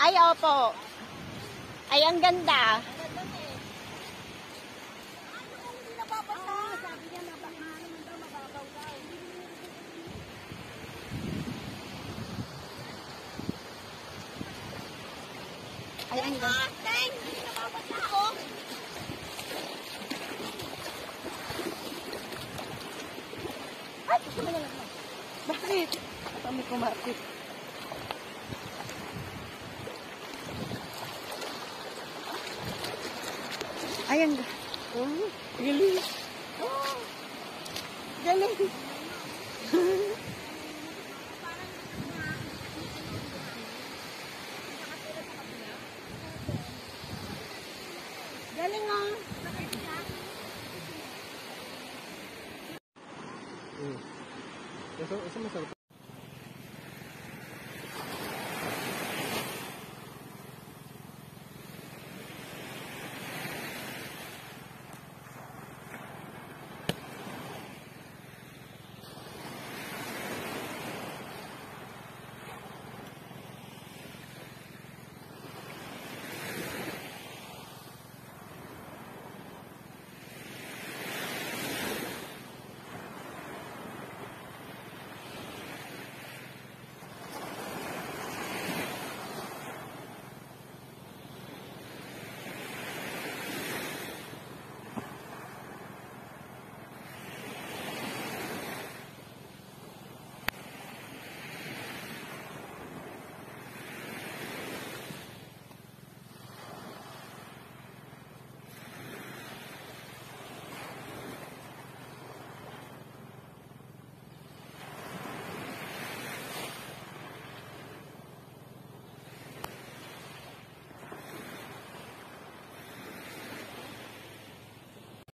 Ay, opo. Ay, ang ganda. Ay, ang ganda. Kumakit ka na lang. Bakit? Kami kumakit. Ayan. Oh, galing. Oh, galing. galing ah. Eso, eso me sorprende.